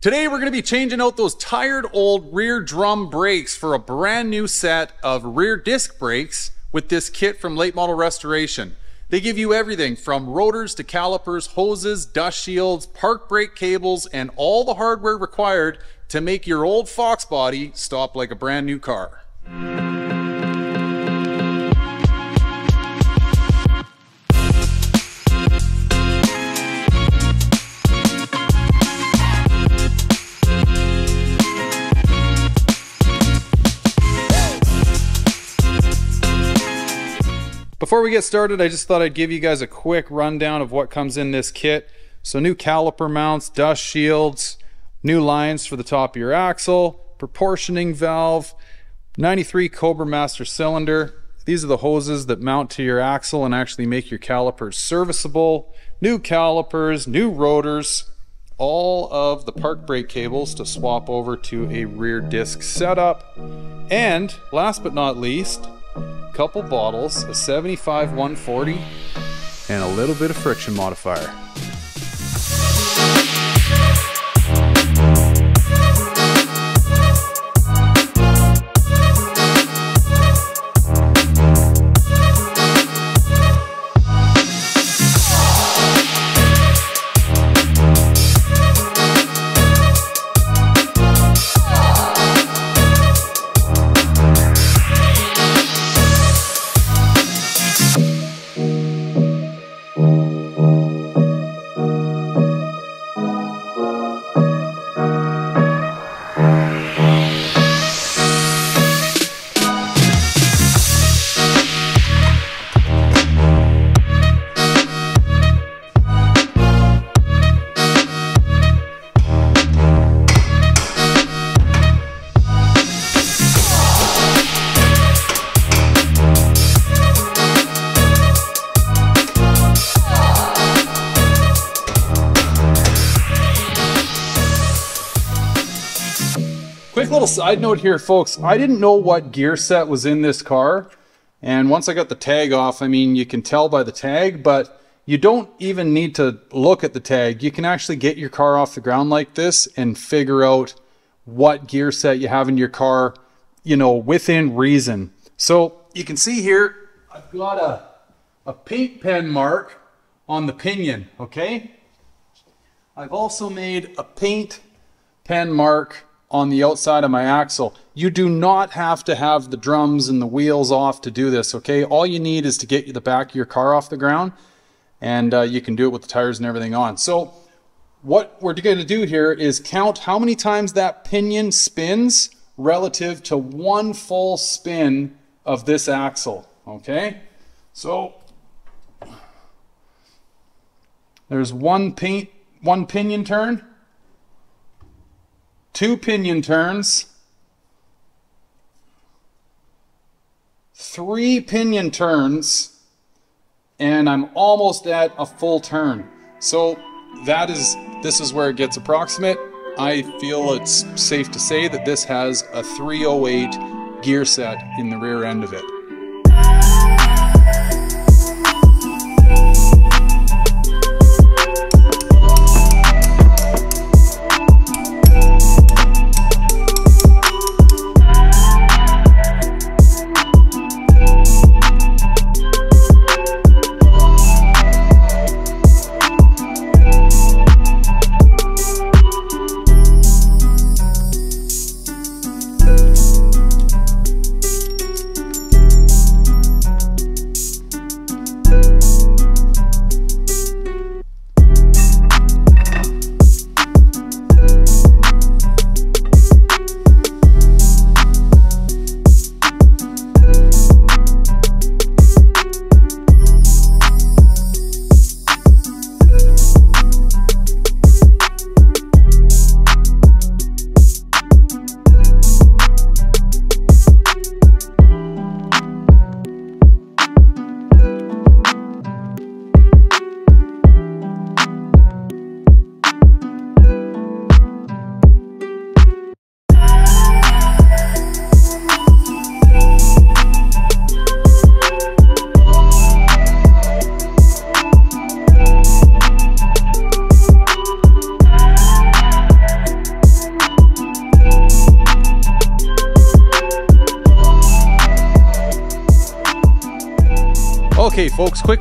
Today we're going to be changing out those tired old rear drum brakes for a brand new set of rear disc brakes with this kit from Late Model Restoration. They give you everything from rotors to calipers, hoses, dust shields, park brake cables, and all the hardware required to make your old Fox body stop like a brand new car. Before we get started, I just thought I'd give you guys a quick rundown of what comes in this kit. So new caliper mounts, dust shields, new lines for the top of your axle, proportioning valve, 93 Cobra Master cylinder. These are the hoses that mount to your axle and actually make your calipers serviceable. New calipers, new rotors, all of the park brake cables to swap over to a rear disc setup. And last but not least, couple bottles, a 75 140, and a little bit of friction modifier. Side note here, folks. I didn't know what gear set was in this car. And once I got the tag off, I mean, you can tell by the tag, but you don't even need to look at the tag. You can actually get your car off the ground like this and figure out what gear set you have in your car, you know, within reason. So you can see here, I've got a, a paint pen mark on the pinion, okay? I've also made a paint pen mark on the outside of my axle. You do not have to have the drums and the wheels off to do this, okay? All you need is to get the back of your car off the ground and uh, you can do it with the tires and everything on. So what we're going to do here is count how many times that pinion spins relative to one full spin of this axle, okay? So there's one paint, one pinion turn, two pinion turns, three pinion turns, and I'm almost at a full turn. So that is, this is where it gets approximate. I feel it's safe to say that this has a 308 gear set in the rear end of it.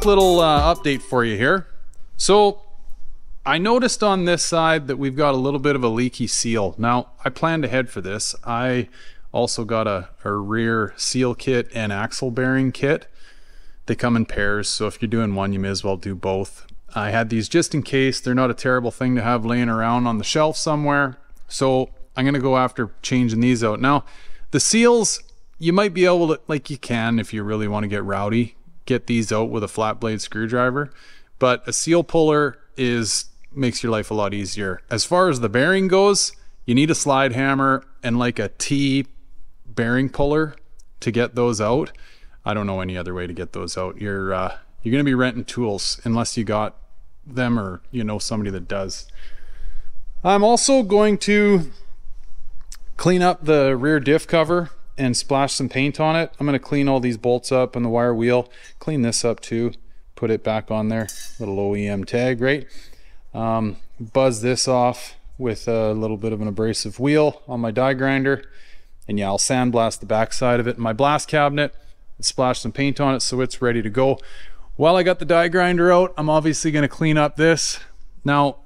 Little uh, update for you here. So, I noticed on this side that we've got a little bit of a leaky seal. Now, I planned ahead for this. I also got a, a rear seal kit and axle bearing kit. They come in pairs, so if you're doing one, you may as well do both. I had these just in case. They're not a terrible thing to have laying around on the shelf somewhere. So I'm going to go after changing these out. Now, the seals, you might be able to, like you can if you really want to get rowdy, get these out with a flat blade screwdriver. But a seal puller is makes your life a lot easier. As far as the bearing goes, you need a slide hammer and like a T bearing puller to get those out. I don't know any other way to get those out. You're uh, you're going to be renting tools unless you got them or you know somebody that does. I'm also going to clean up the rear diff cover and splash some paint on it. I'm going to clean all these bolts up and the wire wheel. Clean this up too. Put it back on there. Little OEM tag, right? Um, buzz this off with a little bit of an abrasive wheel on my die grinder. And yeah, I'll sandblast the backside of it in my blast cabinet and splash some paint on it so it's ready to go. While I got the die grinder out, I'm obviously going to clean up this. Now,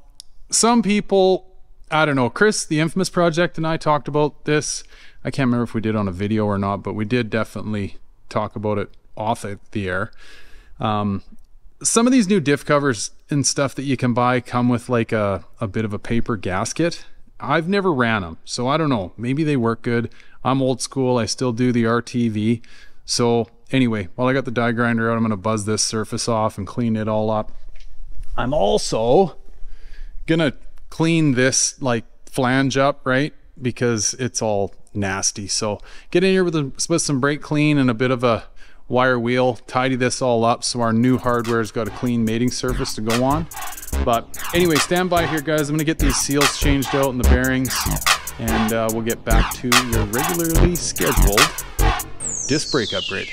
some people, I don't know, Chris, the Infamous Project, and I talked about this. I can't remember if we did on a video or not, but we did definitely talk about it off the air. Um, some of these new diff covers and stuff that you can buy come with like a, a bit of a paper gasket. I've never ran them, so I don't know. Maybe they work good. I'm old school. I still do the RTV. So anyway, while I got the die grinder out, I'm going to buzz this surface off and clean it all up. I'm also going to clean this like flange up, right? Because it's all nasty. So get in here with, a, with some brake clean and a bit of a wire wheel, tidy this all up so our new hardware's got a clean mating surface to go on. But anyway, stand by here guys. I'm gonna get these seals changed out and the bearings and uh, we'll get back to your regularly scheduled disc brake upgrade.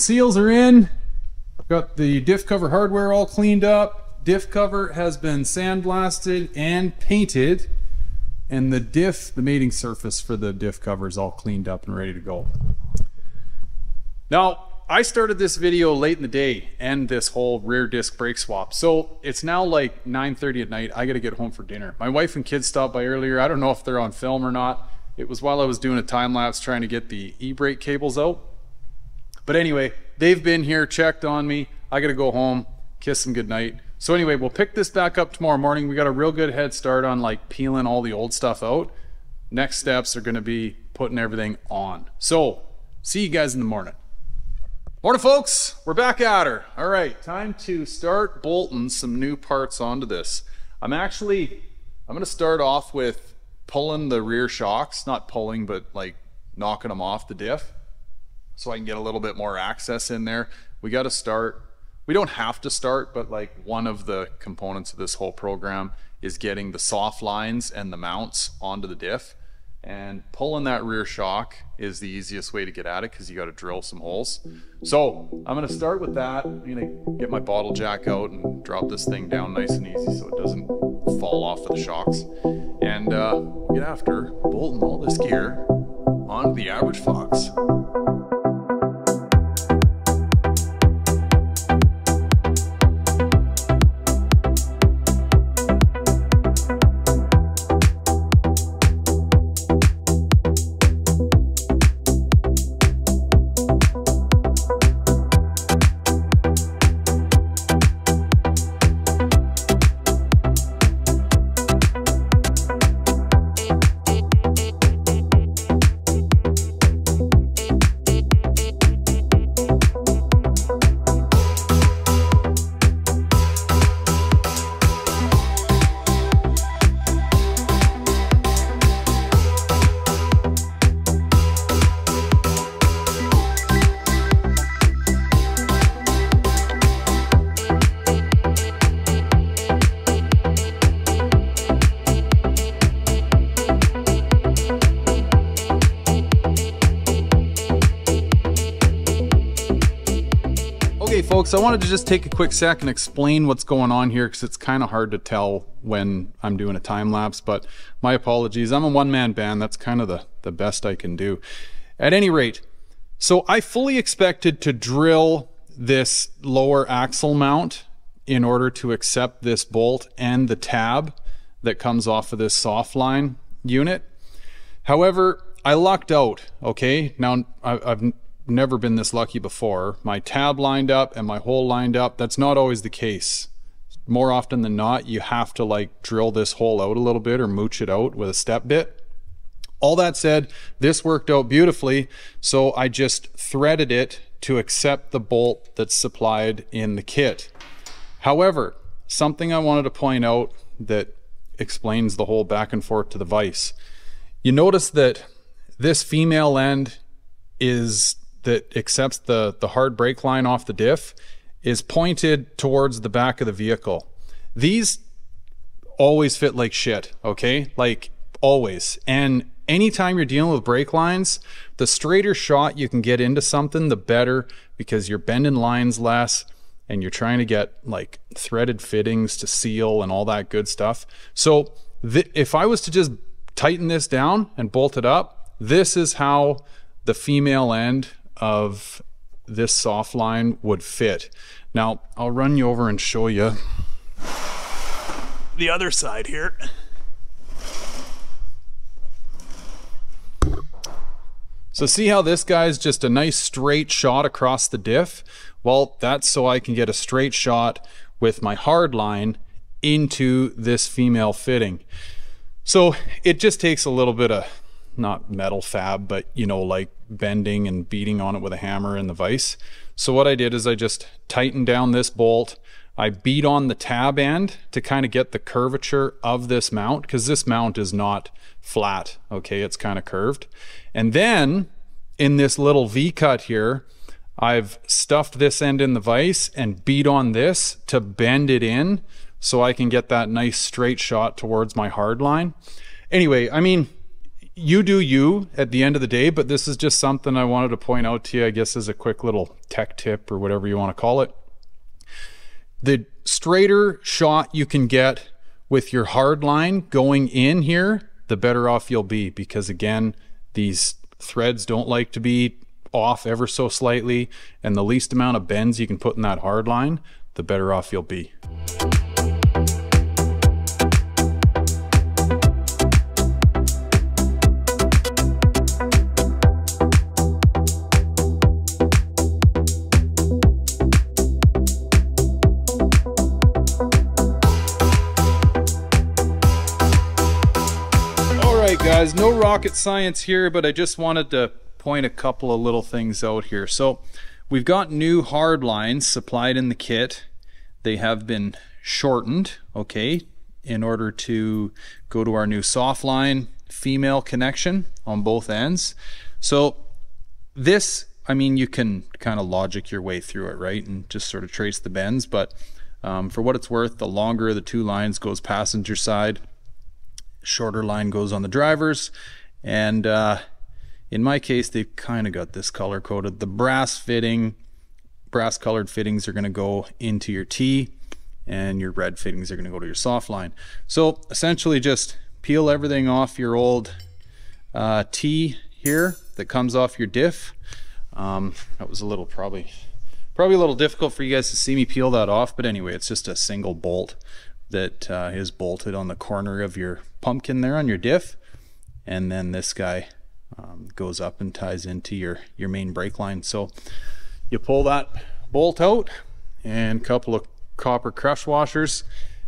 And seals are in. Got the diff cover hardware all cleaned up. Diff cover has been sandblasted and painted. And the diff, the mating surface for the diff cover is all cleaned up and ready to go. Now, I started this video late in the day and this whole rear disc brake swap. So it's now like 9.30 at night. I gotta get home for dinner. My wife and kids stopped by earlier. I don't know if they're on film or not. It was while I was doing a time lapse trying to get the e-brake cables out. But anyway, they've been here, checked on me. I got to go home, kiss them goodnight. So anyway, we'll pick this back up tomorrow morning. We got a real good head start on like peeling all the old stuff out. Next steps are going to be putting everything on. So see you guys in the morning. Morning, folks. We're back at her. All right, time to start bolting some new parts onto this. I'm actually, I'm going to start off with pulling the rear shocks, not pulling, but like knocking them off the diff so I can get a little bit more access in there. We got to start. We don't have to start, but like one of the components of this whole program is getting the soft lines and the mounts onto the diff. And pulling that rear shock is the easiest way to get at it because you got to drill some holes. So I'm going to start with that. I'm going to get my bottle jack out and drop this thing down nice and easy so it doesn't fall off of the shocks. And uh, get after bolting all this gear onto the average fox. Folks, I wanted to just take a quick sec and explain what's going on here because it's kind of hard to tell when I'm doing a time lapse, but my apologies. I'm a one-man band. That's kind of the, the best I can do. At any rate, so I fully expected to drill this lower axle mount in order to accept this bolt and the tab that comes off of this soft line unit. However, I lucked out, okay? Now, I've never been this lucky before. My tab lined up and my hole lined up. That's not always the case. More often than not, you have to like drill this hole out a little bit or mooch it out with a step bit. All that said, this worked out beautifully, so I just threaded it to accept the bolt that's supplied in the kit. However, something I wanted to point out that explains the whole back and forth to the vise. You notice that this female end is that accepts the, the hard brake line off the diff is pointed towards the back of the vehicle. These always fit like shit, okay? Like always. And anytime you're dealing with brake lines, the straighter shot you can get into something, the better because you're bending lines less and you're trying to get like threaded fittings to seal and all that good stuff. So if I was to just tighten this down and bolt it up, this is how the female end of this soft line would fit. Now, I'll run you over and show you the other side here. So see how this guy's just a nice straight shot across the diff? Well, that's so I can get a straight shot with my hard line into this female fitting. So it just takes a little bit of not metal fab, but you know, like bending and beating on it with a hammer in the vise. So what I did is I just tightened down this bolt. I beat on the tab end to kind of get the curvature of this mount because this mount is not flat. Okay, it's kind of curved. And then in this little V cut here, I've stuffed this end in the vise and beat on this to bend it in so I can get that nice straight shot towards my hard line. Anyway, I mean, you do you at the end of the day, but this is just something I wanted to point out to you, I guess, as a quick little tech tip or whatever you want to call it. The straighter shot you can get with your hard line going in here, the better off you'll be because, again, these threads don't like to be off ever so slightly, and the least amount of bends you can put in that hard line, the better off you'll be. Rocket science here, but I just wanted to point a couple of little things out here. So we've got new hard lines supplied in the kit. They have been shortened, okay, in order to go to our new soft line female connection on both ends. So this, I mean, you can kind of logic your way through it, right? And just sort of trace the bends, but um, for what it's worth, the longer the two lines goes passenger side, shorter line goes on the drivers. And uh, in my case, they've kind of got this color coded. The brass fitting, brass colored fittings are going to go into your T and your red fittings are going to go to your soft line. So essentially just peel everything off your old uh, T here that comes off your diff. Um, that was a little probably probably a little difficult for you guys to see me peel that off, but anyway, it's just a single bolt that uh, is bolted on the corner of your pumpkin there on your diff. And then this guy um, goes up and ties into your, your main brake line. So you pull that bolt out and a couple of copper crush washers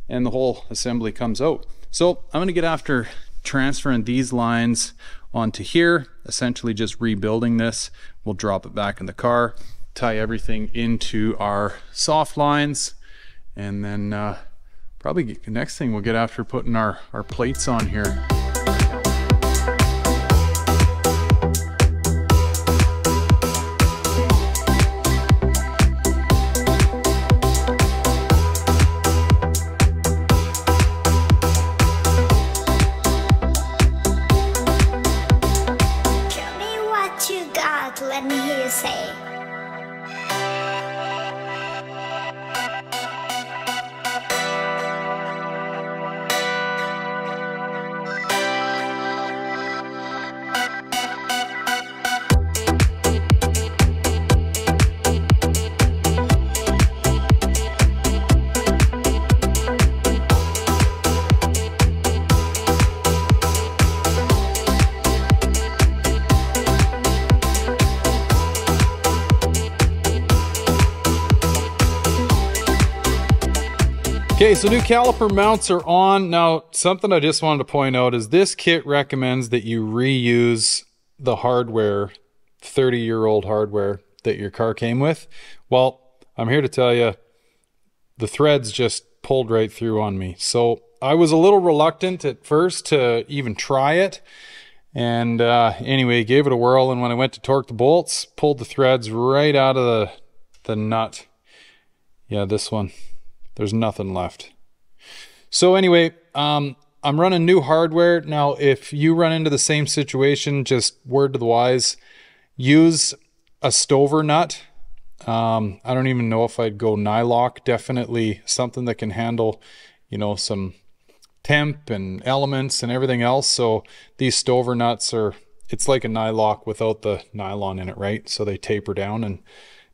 and the whole assembly comes out. So I'm going to get after transferring these lines onto here, essentially just rebuilding this. We'll drop it back in the car, tie everything into our soft lines, and then uh, Probably the next thing we'll get after putting our, our plates on here. Okay, so new caliper mounts are on. Now, something I just wanted to point out is this kit recommends that you reuse the hardware, 30 year old hardware that your car came with. Well, I'm here to tell you the threads just pulled right through on me. So I was a little reluctant at first to even try it. And uh, anyway, gave it a whirl. And when I went to torque the bolts, pulled the threads right out of the, the nut. Yeah, this one. There's nothing left. So anyway, um, I'm running new hardware. Now, if you run into the same situation, just word to the wise, use a stover nut. Um, I don't even know if I'd go nylock. Definitely something that can handle, you know, some temp and elements and everything else. So these stover nuts are, it's like a nylock without the nylon in it, right? So they taper down and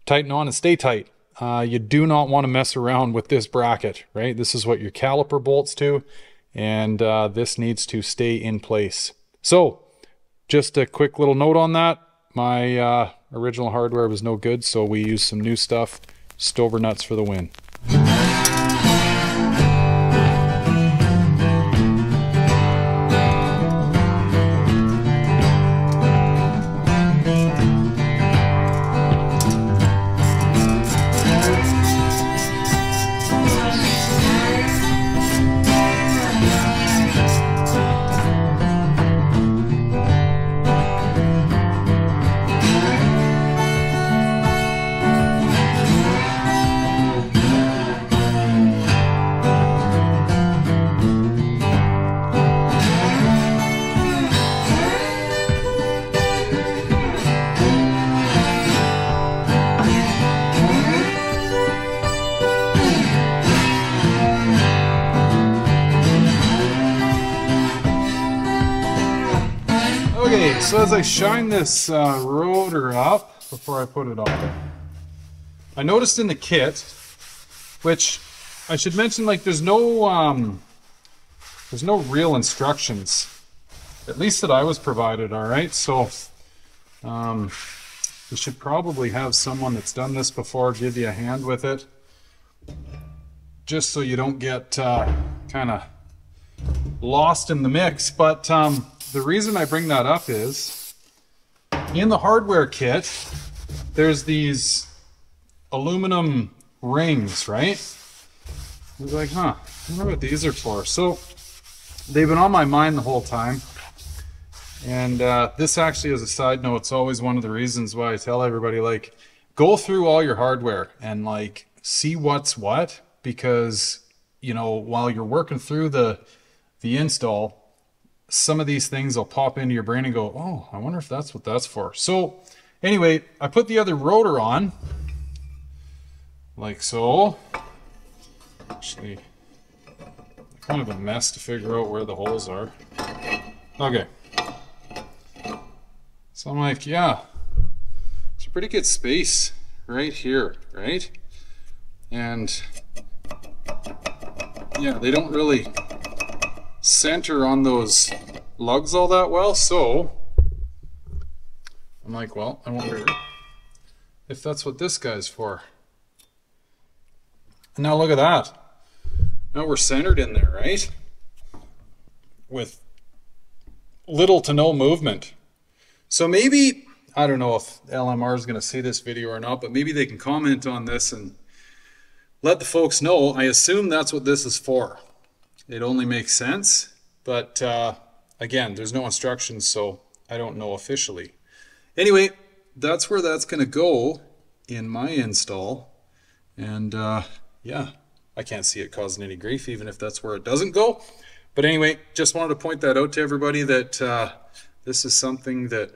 tighten on and stay tight. Uh, you do not want to mess around with this bracket, right? This is what your caliper bolts to, and uh, this needs to stay in place. So, just a quick little note on that. My uh, original hardware was no good, so we used some new stuff. Stover nuts for the win. So as I shine this uh, rotor up before I put it on, I noticed in the kit, which I should mention, like there's no um, there's no real instructions, at least that I was provided. All right, so um, you should probably have someone that's done this before give you a hand with it, just so you don't get uh, kind of lost in the mix. But um, the reason I bring that up is in the hardware kit, there's these aluminum rings, right? I was like, huh, I wonder what these are for. So they've been on my mind the whole time. And uh, this actually, as a side note, it's always one of the reasons why I tell everybody, like, go through all your hardware and like see what's what, because you know while you're working through the the install, some of these things will pop into your brain and go, oh, I wonder if that's what that's for. So anyway, I put the other rotor on, like so. Actually, kind of a mess to figure out where the holes are. Okay. So I'm like, yeah, it's a pretty good space right here, right? And yeah, they don't really center on those lugs all that well, so I'm like, well, I wonder if that's what this guy's for. And now look at that. Now we're centered in there, right? With little to no movement. So maybe, I don't know if LMR is going to see this video or not, but maybe they can comment on this and let the folks know. I assume that's what this is for it only makes sense. But uh, again, there's no instructions, so I don't know officially. Anyway, that's where that's going to go in my install. And uh, yeah, I can't see it causing any grief, even if that's where it doesn't go. But anyway, just wanted to point that out to everybody that uh, this is something that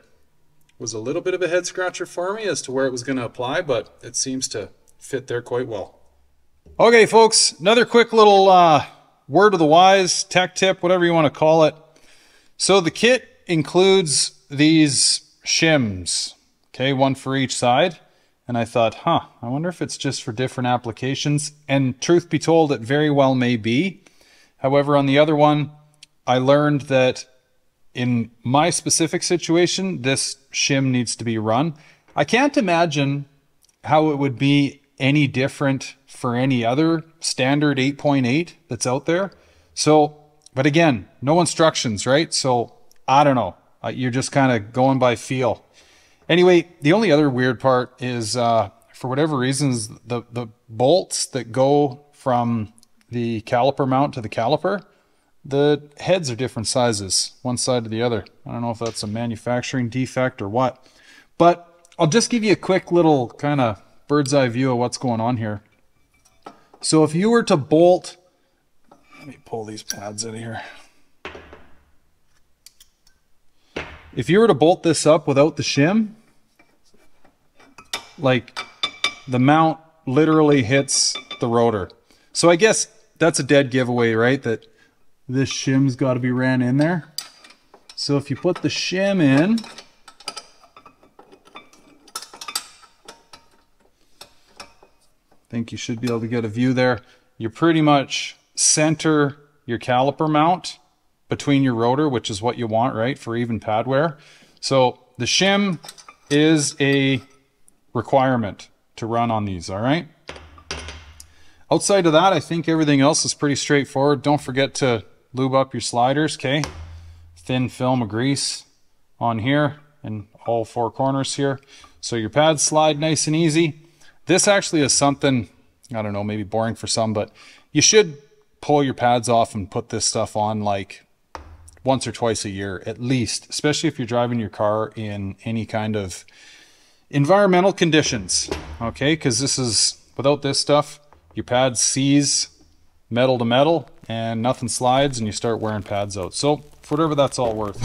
was a little bit of a head scratcher for me as to where it was going to apply, but it seems to fit there quite well. Okay, folks, another quick little uh, word of the wise, tech tip, whatever you want to call it. So the kit includes these shims, okay, one for each side. And I thought, huh, I wonder if it's just for different applications. And truth be told, it very well may be. However, on the other one, I learned that in my specific situation, this shim needs to be run. I can't imagine how it would be any different for any other standard 8.8 that's out there. So, but again, no instructions, right? So I don't know. Uh, you're just kind of going by feel. Anyway, the only other weird part is, uh, for whatever reasons, the, the bolts that go from the caliper mount to the caliper, the heads are different sizes, one side to the other. I don't know if that's a manufacturing defect or what. But I'll just give you a quick little kind of bird's eye view of what's going on here. So if you were to bolt, let me pull these pads of here. If you were to bolt this up without the shim, like the mount literally hits the rotor. So I guess that's a dead giveaway, right? That this shim's got to be ran in there. So if you put the shim in, think you should be able to get a view there. You pretty much center your caliper mount between your rotor, which is what you want, right, for even pad wear. So the shim is a requirement to run on these, all right? Outside of that, I think everything else is pretty straightforward. Don't forget to lube up your sliders, okay? Thin film of grease on here and all four corners here. So your pads slide nice and easy. This actually is something, I don't know, maybe boring for some, but you should pull your pads off and put this stuff on like once or twice a year at least, especially if you're driving your car in any kind of environmental conditions, okay? Because this is, without this stuff, your pad seize metal to metal and nothing slides and you start wearing pads out. So for whatever that's all worth.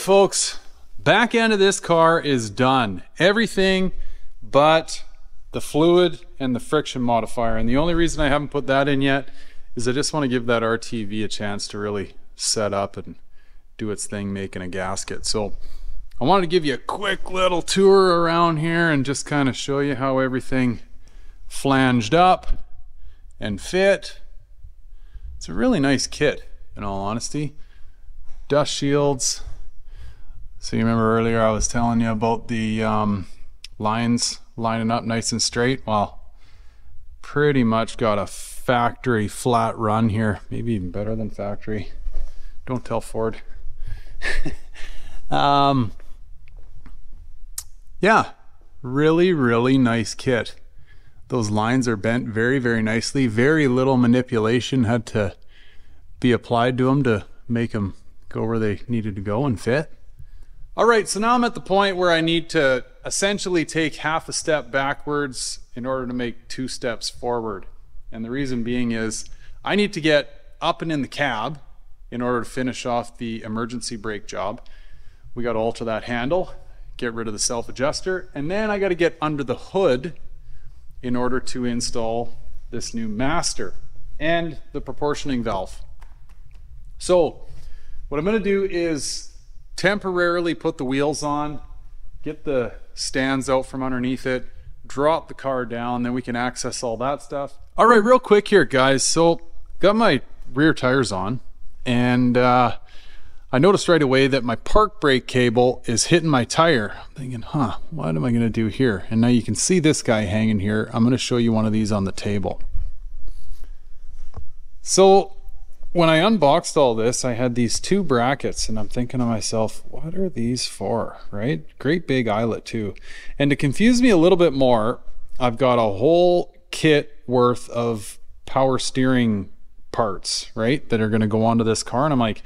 Folks, back end of this car is done. Everything but the fluid and the friction modifier. And the only reason I haven't put that in yet is I just want to give that RTV a chance to really set up and do its thing making a gasket. So I wanted to give you a quick little tour around here and just kind of show you how everything flanged up and fit. It's a really nice kit, in all honesty. Dust shields, so you remember earlier I was telling you about the um, lines lining up nice and straight? Well, pretty much got a factory flat run here. Maybe even better than factory. Don't tell Ford. um, yeah, really, really nice kit. Those lines are bent very, very nicely. Very little manipulation had to be applied to them to make them go where they needed to go and fit. All right, so now I'm at the point where I need to essentially take half a step backwards in order to make two steps forward. And the reason being is I need to get up and in the cab in order to finish off the emergency brake job. We got to alter that handle, get rid of the self adjuster, and then I got to get under the hood in order to install this new master and the proportioning valve. So what I'm going to do is temporarily put the wheels on, get the stands out from underneath it, drop the car down, then we can access all that stuff. All right, real quick here, guys. So got my rear tires on and uh, I noticed right away that my park brake cable is hitting my tire. I'm thinking, huh, what am I going to do here? And now you can see this guy hanging here. I'm going to show you one of these on the table. So when I unboxed all this, I had these two brackets and I'm thinking to myself, what are these for, right? Great big eyelet too. And to confuse me a little bit more, I've got a whole kit worth of power steering parts, right? That are going to go onto this car. And I'm like,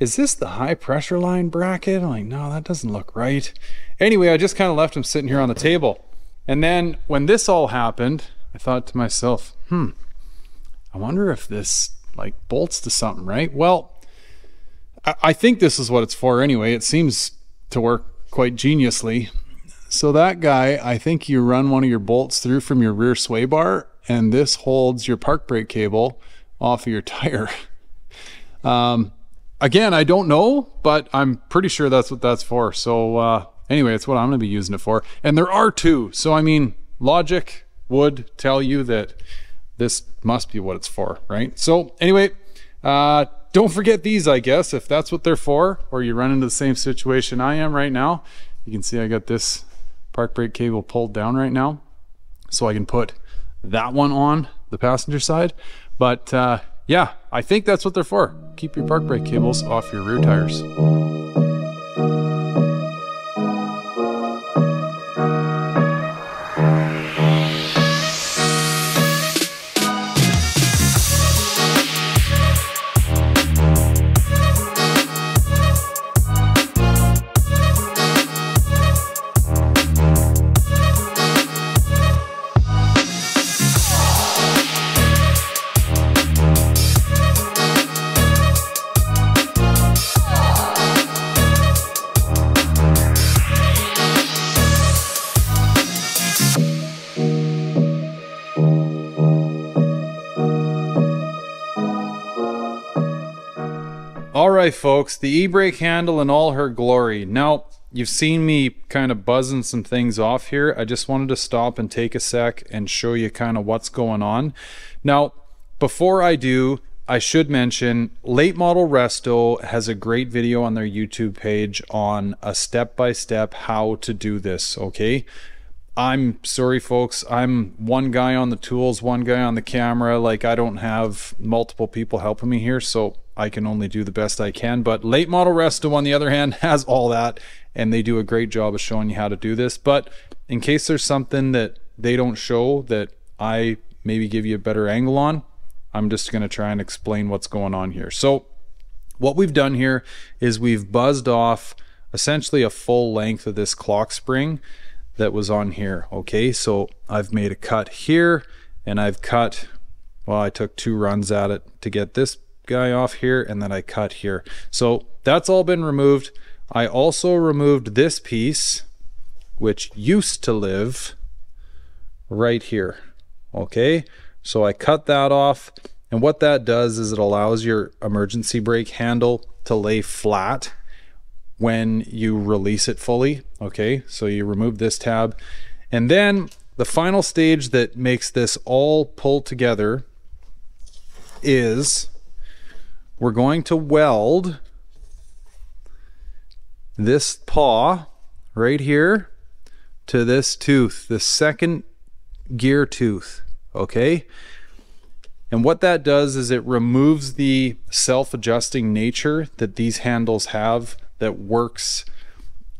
is this the high pressure line bracket? I'm like, no, that doesn't look right. Anyway, I just kind of left them sitting here on the table. And then when this all happened, I thought to myself, hmm, I wonder if this like bolts to something, right? Well, I, think this is what it's for anyway. It seems to work quite geniusly. So that guy, I think you run one of your bolts through from your rear sway bar and this holds your park brake cable off of your tire. Um, again, I don't know, but I'm pretty sure that's what that's for. So uh, anyway, it's what I'm going to be using it for. And there are two. So I mean, logic would tell you that this must be what it's for, right? So anyway, uh, don't forget these, I guess, if that's what they're for, or you run into the same situation I am right now. You can see I got this park brake cable pulled down right now. So I can put that one on the passenger side. But uh, yeah, I think that's what they're for. Keep your park brake cables off your rear tires. Right, folks, the e-brake handle in all her glory. Now, you've seen me kind of buzzing some things off here. I just wanted to stop and take a sec and show you kind of what's going on. Now, before I do, I should mention Late Model Resto has a great video on their YouTube page on a step-by-step -step how to do this, okay? I'm sorry, folks. I'm one guy on the tools, one guy on the camera. Like, I don't have multiple people helping me here, so I can only do the best I can. But Late Model Resto, on the other hand, has all that, and they do a great job of showing you how to do this. But in case there's something that they don't show that I maybe give you a better angle on, I'm just going to try and explain what's going on here. So what we've done here is we've buzzed off essentially a full length of this clock spring that was on here. Okay, so I've made a cut here and I've cut, well, I took two runs at it to get this guy off here and then I cut here. So that's all been removed. I also removed this piece, which used to live right here. Okay, so I cut that off. And what that does is it allows your emergency brake handle to lay flat when you release it fully. Okay, so you remove this tab. And then the final stage that makes this all pull together is we're going to weld this paw right here to this tooth, the second gear tooth, okay? And what that does is it removes the self-adjusting nature that these handles have that works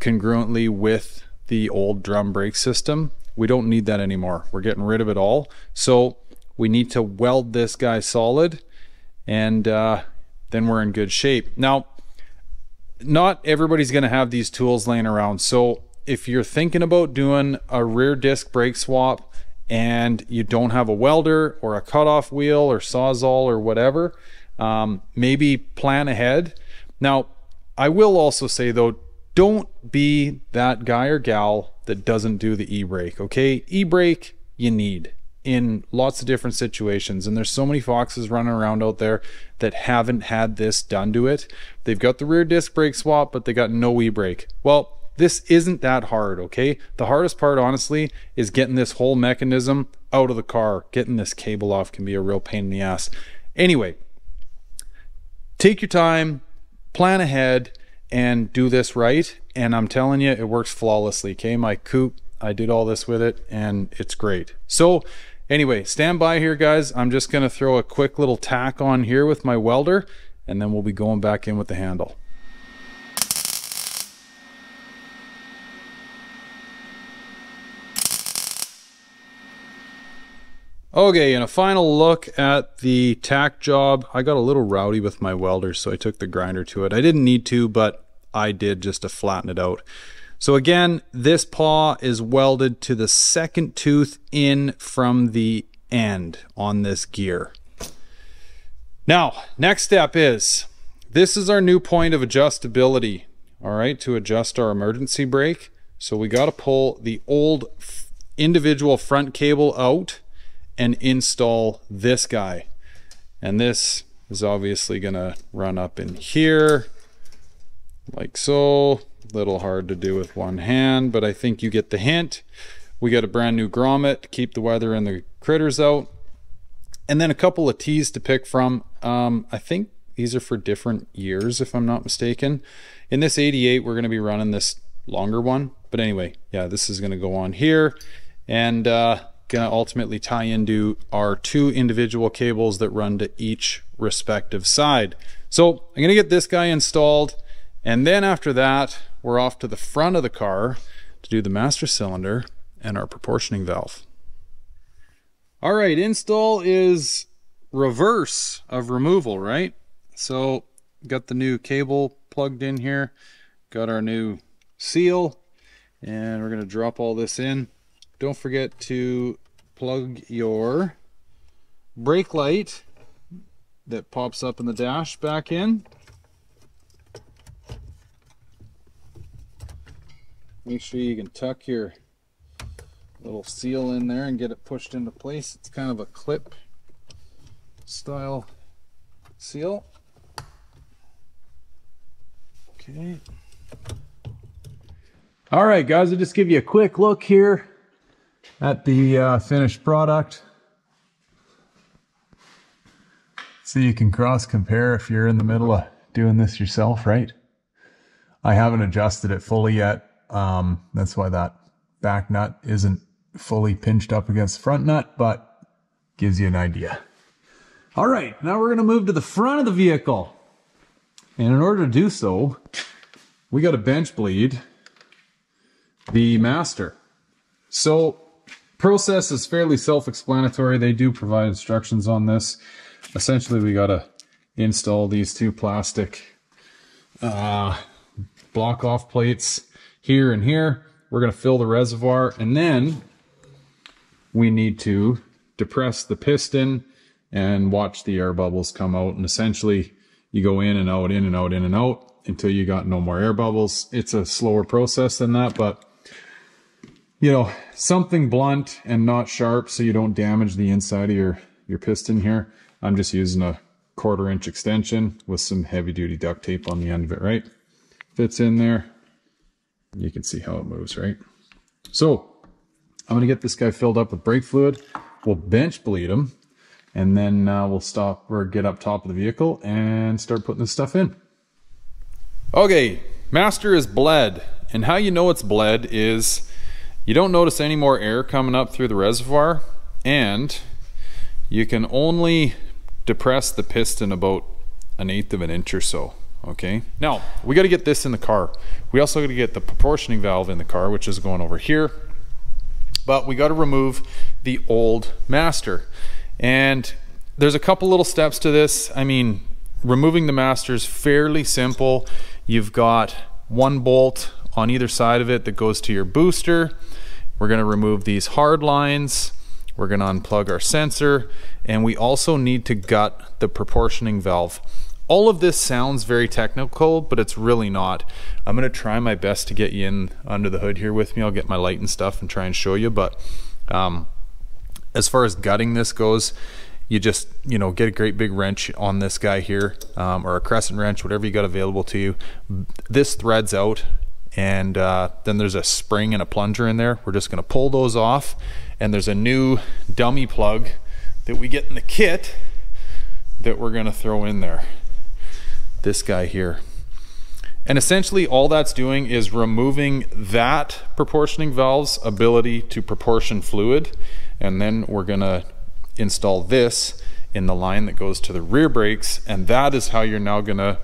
congruently with the old drum brake system. We don't need that anymore. We're getting rid of it all. So we need to weld this guy solid and uh, then we're in good shape. Now, not everybody's going to have these tools laying around. So if you're thinking about doing a rear disc brake swap and you don't have a welder or a cutoff wheel or sawzall or whatever, um, maybe plan ahead. Now, I will also say though, don't be that guy or gal that doesn't do the e-brake, okay? E-brake you need in lots of different situations and there's so many foxes running around out there that haven't had this done to it. They've got the rear disc brake swap but they got no e-brake. Well, this isn't that hard, okay? The hardest part, honestly, is getting this whole mechanism out of the car. Getting this cable off can be a real pain in the ass. Anyway, take your time, plan ahead, and do this right. And I'm telling you, it works flawlessly, okay? My coupe, I did all this with it, and it's great. So, anyway, stand by here, guys. I'm just going to throw a quick little tack on here with my welder, and then we'll be going back in with the handle. Okay, and a final look at the tack job. I got a little rowdy with my welder, so I took the grinder to it. I didn't need to, but I did just to flatten it out. So again, this paw is welded to the second tooth in from the end on this gear. Now, next step is, this is our new point of adjustability, all right, to adjust our emergency brake. So we got to pull the old individual front cable out and install this guy. And this is obviously gonna run up in here like so. Little hard to do with one hand, but I think you get the hint. We got a brand new grommet to keep the weather and the critters out. And then a couple of tees to pick from. Um, I think these are for different years, if I'm not mistaken. In this 88, we're going to be running this longer one. But anyway, yeah, this is going to go on here. And uh, going to ultimately tie into our two individual cables that run to each respective side. So I'm going to get this guy installed and then after that we're off to the front of the car to do the master cylinder and our proportioning valve. All right, install is reverse of removal, right? So got the new cable plugged in here, got our new seal, and we're to drop all this in. Don't forget to plug your brake light that pops up in the dash back in. Make sure you can tuck your little seal in there and get it pushed into place. It's kind of a clip style seal. Okay. All right, guys, I'll just give you a quick look here at the uh, finished product. So you can cross compare if you're in the middle of doing this yourself, right? I haven't adjusted it fully yet. Um, that's why that back nut isn't fully pinched up against the front nut, but gives you an idea. All right, now we're going to move to the front of the vehicle. And in order to do so, we got to bench bleed the master. So process is fairly self-explanatory. They do provide instructions on this. Essentially, we got to install these two plastic uh, block off plates here and here. We're going to fill the reservoir and then we need to depress the piston and watch the air bubbles come out. And essentially you go in and out, in and out, in and out until you got no more air bubbles. It's a slower process than that, but you know, something blunt and not sharp so you don't damage the inside of your, your piston here. I'm just using a quarter inch extension with some heavy duty duct tape on the end of it, right? Fits in there. You can see how it moves, right? So I'm going to get this guy filled up with brake fluid. We'll bench bleed him and then uh, we'll stop or get up top of the vehicle and start putting this stuff in. Okay, master is bled. And how you know it's bled is you don't notice any more air coming up through the reservoir and you can only depress the piston about an eighth of an inch or so okay? Now we got to get this in the car. We also got to get the proportioning valve in the car which is going over here. But we got to remove the old master. And there's a couple little steps to this. I mean removing the master is fairly simple. You've got one bolt on either side of it that goes to your booster. We're going to remove these hard lines. We're going to unplug our sensor. And we also need to gut the proportioning valve. All of this sounds very technical, but it's really not. I'm going to try my best to get you in under the hood here with me. I'll get my light and stuff and try and show you. But um, as far as gutting this goes, you just, you know, get a great big wrench on this guy here um, or a crescent wrench, whatever you got available to you. This threads out and uh, then there's a spring and a plunger in there. We're just going to pull those off and there's a new dummy plug that we get in the kit that we're going to throw in there this guy here. And essentially all that's doing is removing that proportioning valve's ability to proportion fluid. And then we're gonna install this in the line that goes to the rear brakes. And that is how you're now gonna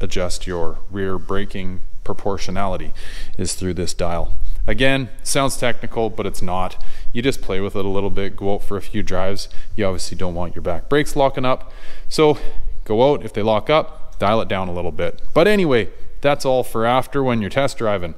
adjust your rear braking proportionality is through this dial. Again, sounds technical, but it's not. You just play with it a little bit, go out for a few drives. You obviously don't want your back brakes locking up. So go out, if they lock up, dial it down a little bit. But anyway, that's all for after when you're test driving.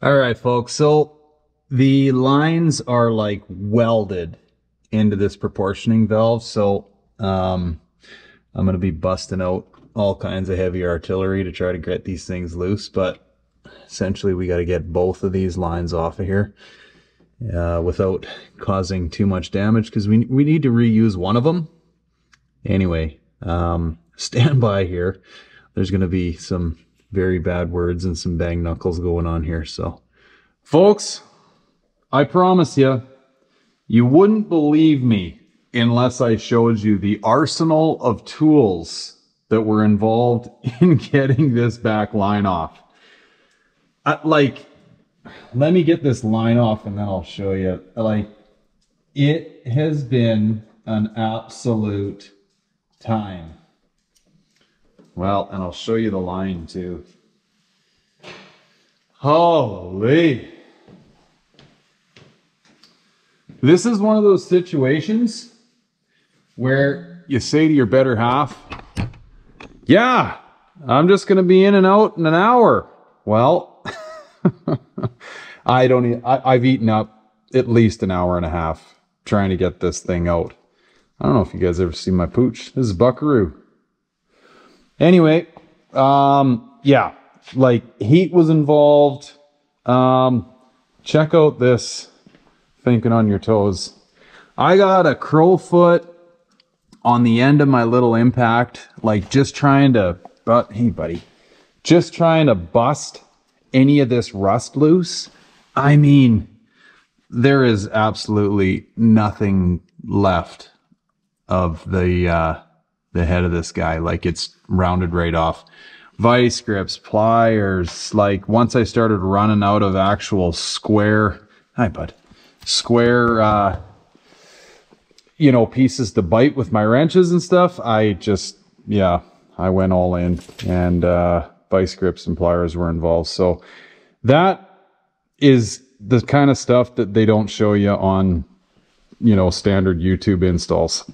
All right, folks. So the lines are like welded into this proportioning valve. So um, I'm going to be busting out all kinds of heavy artillery to try to get these things loose, but essentially we got to get both of these lines off of here uh, without causing too much damage because we, we need to reuse one of them. Anyway, um, stand by here. There's going to be some very bad words and some bang knuckles going on here. So, folks, I promise you, you wouldn't believe me unless I showed you the arsenal of tools that were involved in getting this back line off. I, like, let me get this line off and then I'll show you. Like, it has been an absolute time. Well, and I'll show you the line too. Holy. This is one of those situations where you say to your better half, yeah, I'm just going to be in and out in an hour. Well, I don't, I, I've eaten up at least an hour and a half trying to get this thing out. I don't know if you guys ever seen my pooch. This is Buckaroo. Anyway, um, yeah, like heat was involved. Um, check out this thinking on your toes. I got a Crowfoot on the end of my little impact, like just trying to, but hey, buddy, just trying to bust any of this rust loose. I mean, there is absolutely nothing left of the uh, the head of this guy. Like it's rounded right off. Vice grips, pliers. Like once I started running out of actual square, hi bud, square uh, you know, pieces to bite with my wrenches and stuff, I just, yeah, I went all in and, uh, vice grips and pliers were involved. So that is the kind of stuff that they don't show you on, you know, standard YouTube installs.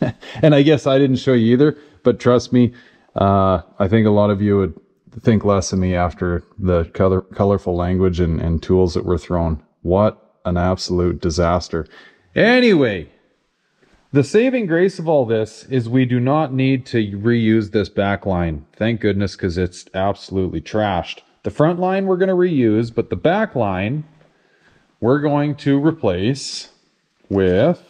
and I guess I didn't show you either, but trust me, uh, I think a lot of you would think less of me after the color, colorful language and, and tools that were thrown. What an absolute disaster. Anyway, the saving grace of all this is we do not need to reuse this back line. Thank goodness, because it's absolutely trashed. The front line we're going to reuse, but the back line we're going to replace with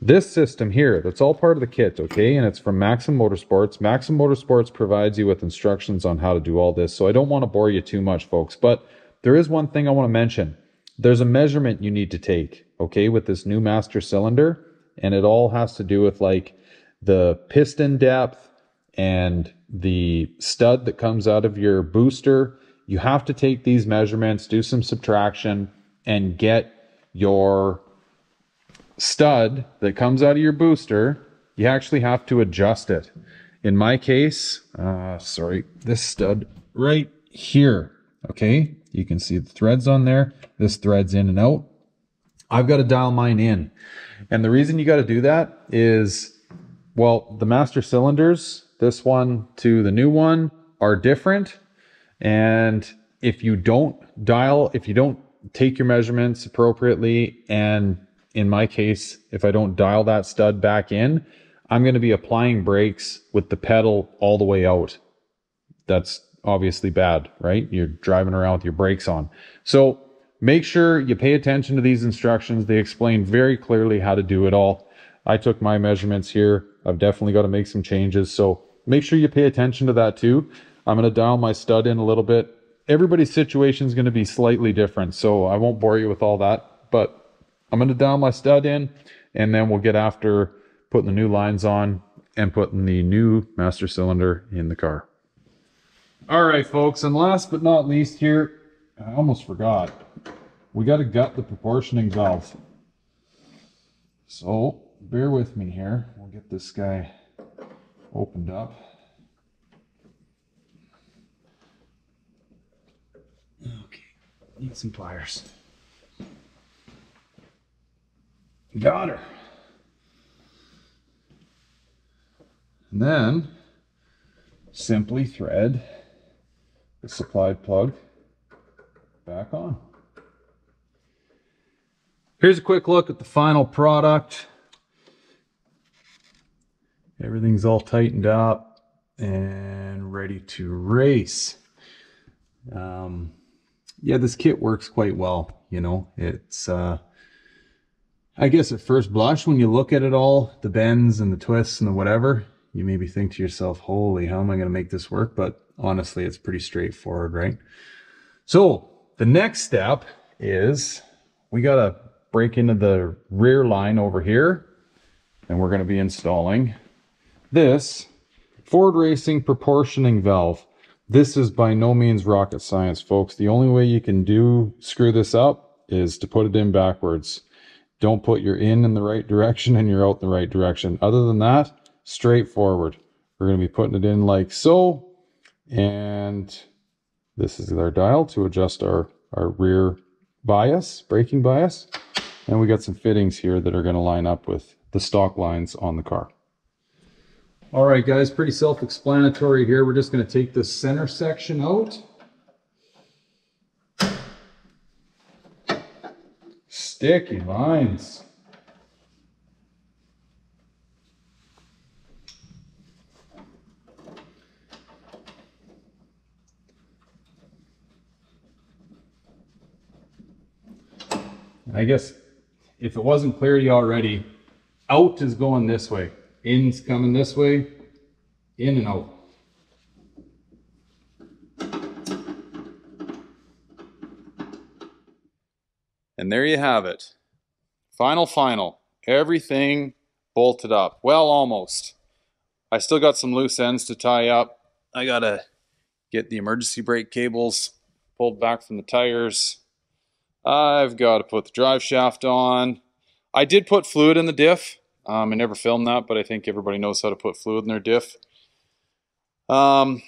this system here. That's all part of the kit, okay? And it's from Maxim Motorsports. Maxim Motorsports provides you with instructions on how to do all this, so I don't want to bore you too much, folks. But there is one thing I want to mention. There's a measurement you need to take, okay, with this new master cylinder and it all has to do with like the piston depth and the stud that comes out of your booster. You have to take these measurements, do some subtraction, and get your stud that comes out of your booster. You actually have to adjust it. In my case, uh, sorry, this stud right here. Okay, you can see the threads on there. This threads in and out. I've got to dial mine in. And the reason you got to do that is, well, the master cylinders, this one to the new one, are different. And if you don't dial, if you don't take your measurements appropriately, and in my case, if I don't dial that stud back in, I'm going to be applying brakes with the pedal all the way out. That's obviously bad, right? You're driving around with your brakes on. So make sure you pay attention to these instructions. They explain very clearly how to do it all. I took my measurements here. I've definitely got to make some changes. So make sure you pay attention to that too. I'm going to dial my stud in a little bit. Everybody's situation is going to be slightly different. So I won't bore you with all that, but I'm going to dial my stud in and then we'll get after putting the new lines on and putting the new master cylinder in the car. All right, folks, and last but not least here, I almost forgot, we got to gut the proportioning valve. So bear with me here. We'll get this guy opened up. Okay, need some pliers. Got her. And then simply thread the supplied plug back on. Here's a quick look at the final product. Everything's all tightened up and ready to race. Um, yeah, this kit works quite well. You know, it's, uh, I guess at first blush, when you look at it all, the bends and the twists and the whatever, you maybe think to yourself, holy, how am I going to make this work? But honestly, it's pretty straightforward, right? So the next step is we got to break into the rear line over here and we're going to be installing this Ford Racing proportioning valve. This is by no means rocket science, folks. The only way you can do screw this up is to put it in backwards. Don't put your in in the right direction and your out in the right direction. Other than that, straightforward. We're going to be putting it in like so. And this is our dial to adjust our, our rear bias, braking bias. And we got some fittings here that are going to line up with the stock lines on the car. All right, guys, pretty self-explanatory here. We're just going to take this center section out. Sticky lines. I guess if it wasn't clear to you already, out is going this way. In's coming this way, in and out. And there you have it. Final, final. Everything bolted up. Well, almost. I still got some loose ends to tie up. I gotta get the emergency brake cables pulled back from the tires. I've got to put the drive shaft on. I did put fluid in the diff. Um, I never filmed that, but I think everybody knows how to put fluid in their diff. Um,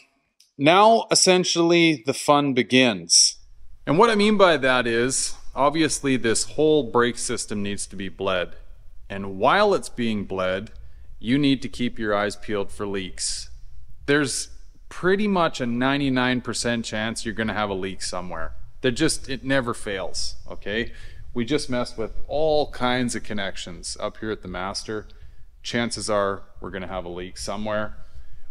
now, essentially, the fun begins. And what I mean by that is, obviously, this whole brake system needs to be bled. And while it's being bled, you need to keep your eyes peeled for leaks. There's pretty much a 99% chance you're going to have a leak somewhere. That just, it never fails, okay? We just messed with all kinds of connections up here at the master. Chances are we're gonna have a leak somewhere.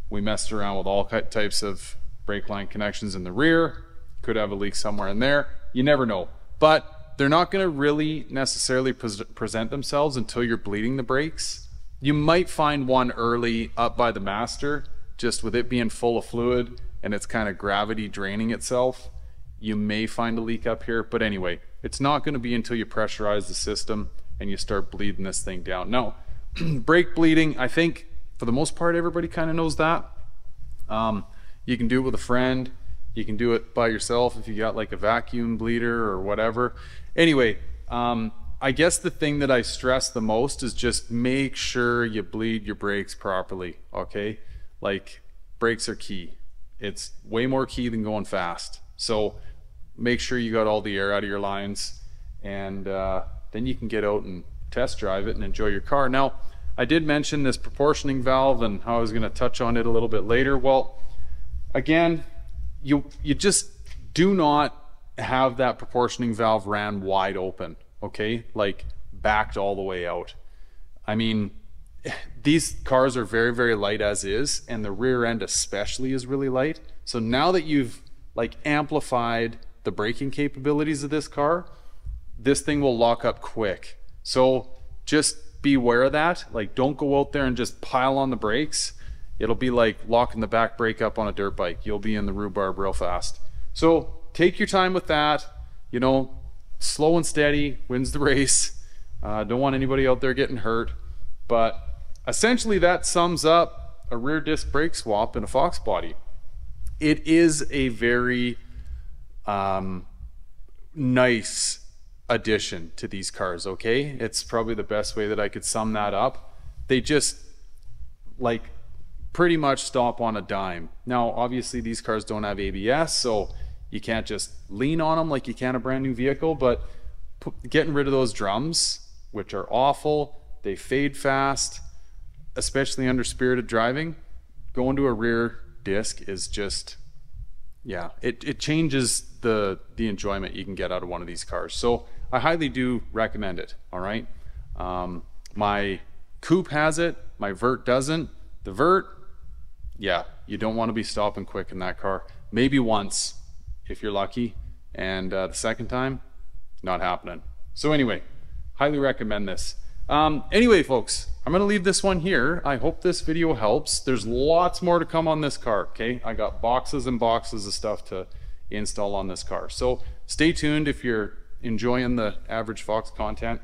We messed around with all types of brake line connections in the rear. Could have a leak somewhere in there. You never know. But they're not gonna really necessarily pre present themselves until you're bleeding the brakes. You might find one early up by the master, just with it being full of fluid and it's kind of gravity draining itself you may find a leak up here, but anyway, it's not going to be until you pressurize the system and you start bleeding this thing down. Now, brake bleeding, I think for the most part, everybody kind of knows that. Um, you can do it with a friend. You can do it by yourself if you got like a vacuum bleeder or whatever. Anyway, um, I guess the thing that I stress the most is just make sure you bleed your brakes properly, okay? Like, brakes are key. It's way more key than going fast. So make sure you got all the air out of your lines, and uh, then you can get out and test drive it and enjoy your car. Now, I did mention this proportioning valve and how I was going to touch on it a little bit later. Well, again, you you just do not have that proportioning valve ran wide open, okay? Like backed all the way out. I mean, these cars are very very light as is and the rear end especially is really light. So now that you've like amplified the braking capabilities of this car, this thing will lock up quick. So just be aware of that. Like don't go out there and just pile on the brakes. It'll be like locking the back brake up on a dirt bike. You'll be in the rhubarb real fast. So take your time with that. You know, slow and steady wins the race. Uh, don't want anybody out there getting hurt. But essentially that sums up a rear disc brake swap in a Fox body. It is a very um, nice addition to these cars, okay? It's probably the best way that I could sum that up. They just like pretty much stop on a dime. Now, obviously these cars don't have ABS, so you can't just lean on them like you can a brand new vehicle, but getting rid of those drums, which are awful, they fade fast, especially under spirited driving, going to a rear disc is just yeah, it, it changes the the enjoyment you can get out of one of these cars. So I highly do recommend it. All right, um, my coupe has it, my vert doesn't. The vert, yeah, you don't want to be stopping quick in that car. Maybe once if you're lucky, and uh, the second time, not happening. So anyway, highly recommend this. Um, anyway, folks, I'm going to leave this one here. I hope this video helps. There's lots more to come on this car, okay? I got boxes and boxes of stuff to install on this car. So stay tuned if you're enjoying the Average Fox content.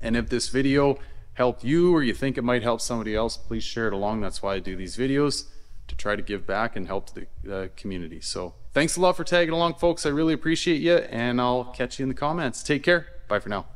And if this video helped you or you think it might help somebody else, please share it along. That's why I do these videos, to try to give back and help the, the community. So thanks a lot for tagging along, folks. I really appreciate you, and I'll catch you in the comments. Take care. Bye for now.